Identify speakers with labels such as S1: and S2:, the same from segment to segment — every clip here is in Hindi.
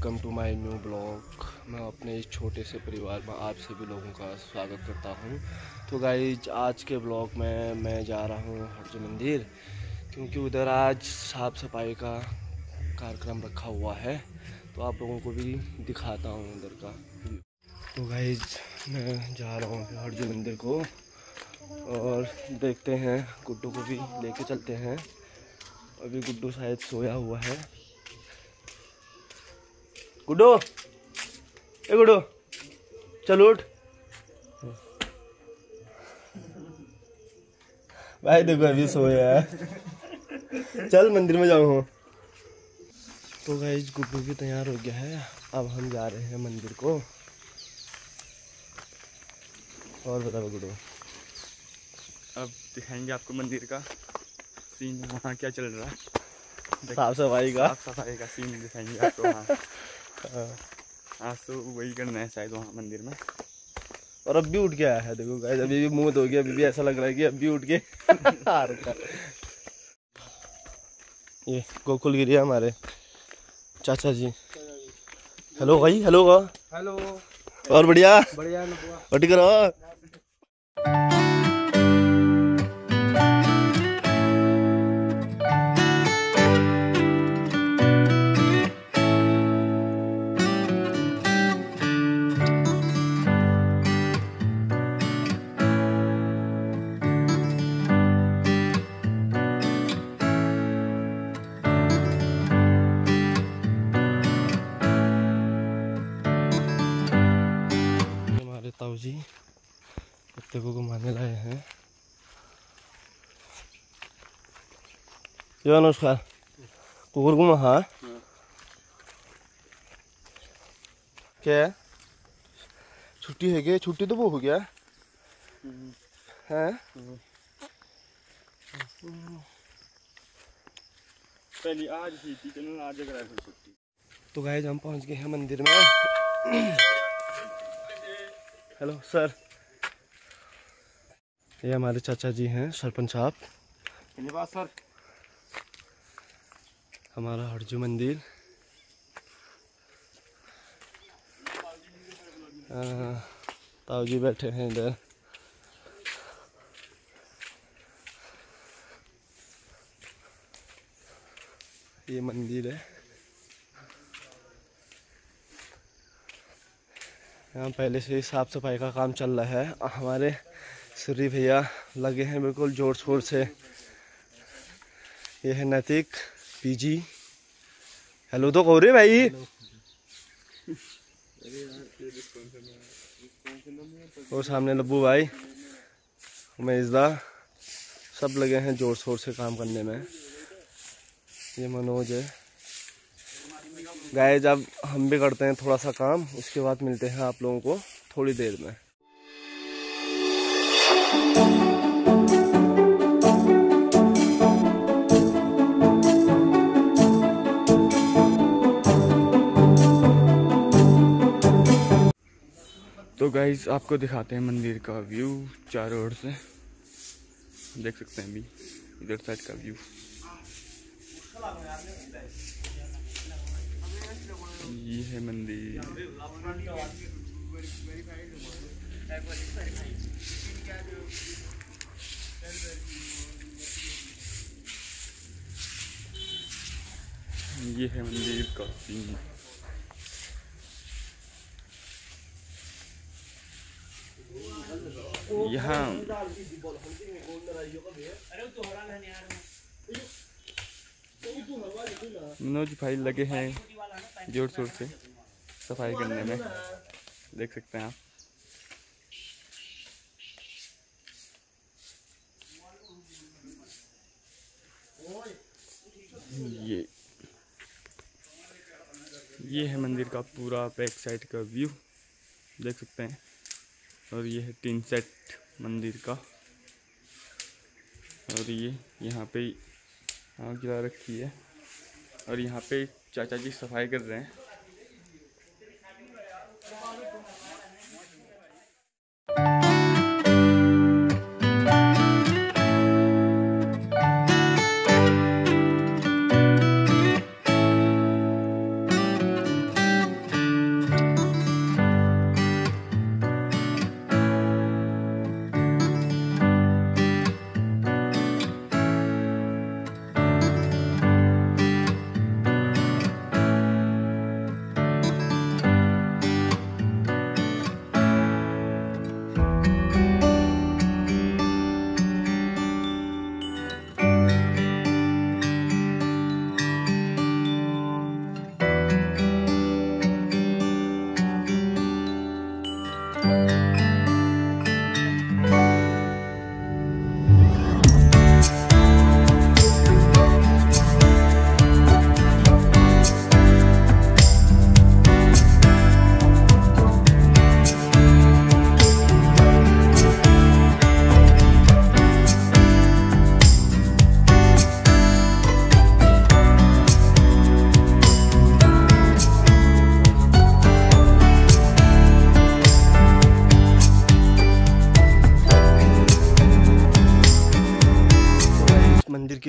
S1: Welcome to my new blog मैं अपने इस छोटे से परिवार में आप सभी लोगों का स्वागत करता हूँ। तो गाइज़ आज के ब्लॉग में मैं जा रहा हूँ हर्ज मंदिर, क्योंकि उधर आज साफ़ सफ़ाई का कार्यक्रम रखा हुआ है। तो आप लोगों को भी दिखाता हूँ उधर का। तो गाइज़ मैं जा रहा हूँ हरजू मंदिर को और देखते हैं, गुड्डू को भी लेके चलते हैं। अभी गुड्डू शायद सोया हुआ है। गुड्डू ए गुड्डू चल उठ। भाई देखो अभी सोया है। चल मंदिर में जाऊँ। तो गाइज़ गुड्डू भी तैयार हो गया है। अब हम जा रहे हैं मंदिर को। और बताओ गुड्डू
S2: अब दिखाएँगे आपको मंदिर का सीन वहाँ क्या चल रहा है।
S1: साफ़ सफ़ाई का।
S2: साफ़ सफ़ाई का सीन दिखाएँगे आपको वहाँ आज तो वही करना है शायद वहाँ मंदिर में।
S1: और अब भी उठ के आया है देखो गाइस अभी भी मुँह धो गया अभी भी ऐसा लग रहा है कि अब भी उठ के आ रखा है। ये गोकुल गिरी हमारे। चाचा जी। हेलो भाई हेलो
S3: हेलो
S1: और बढ़िया?
S3: बढ़िया
S1: और ताऊ जी कुत्ते को घुमाने लाए हैं यो अनुष्का कुकुर घुमा हाँ क्या है छुट्टी है क्या छुट्टी तो वो हो गया है
S2: पहले आज ही थी आज अगर छुट्टी
S1: तो गाइज़ हम पहुँच गए हैं मंदिर में। हेलो सर ये हमारे चाचा जी हैं सरपंच साहब।
S2: धन्यवाद सर
S1: हमारा हरजू मंदिर। ताऊ जी बैठे हैं इधर। ये मंदिर है। यहाँ पहले से ही साफ़ सफ़ाई का काम चल रहा है। हमारे श्री भैया लगे हैं बिल्कुल ज़ोर शोर से। ये है नैतिक, पीजी। हेलो तो कहो रे भाई। और सामने लब्बू भाई उमेशदा सब लगे हैं ज़ोर शोर से काम करने में। ये मनोज है। गाय जब हम भी करते हैं थोड़ा सा काम। उसके बाद मिलते हैं आप लोगों को थोड़ी देर में।
S2: तो गाइज़ आपको दिखाते हैं मंदिर का व्यू चारों ओर से। देख सकते हैं अभी, इधर साइड का व्यू ये है मंदिर ये है मंदिर का सीन यहाँ मनोज भाई लगे हैं ज़ोर शोर से। सफ़ाई करने में। देख सकते हैं आप। ये। ये है मंदिर का पूरा बैक साइड का व्यू। देख सकते हैं। और ये है टीन सेट मंदिर का। और ये यहाँ पे आग जला रखी है। और यहाँ पे चाचा जी सफ़ाई कर रहे हैं।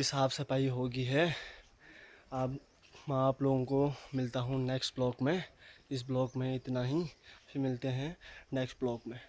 S1: की साफ़ सफ़ाई होगी है। अब मैं आप लोगों को मिलता हूँ नेक्स्ट ब्लॉक में। इस ब्लॉक में इतना ही। फिर मिलते हैं नेक्स्ट ब्लॉक में।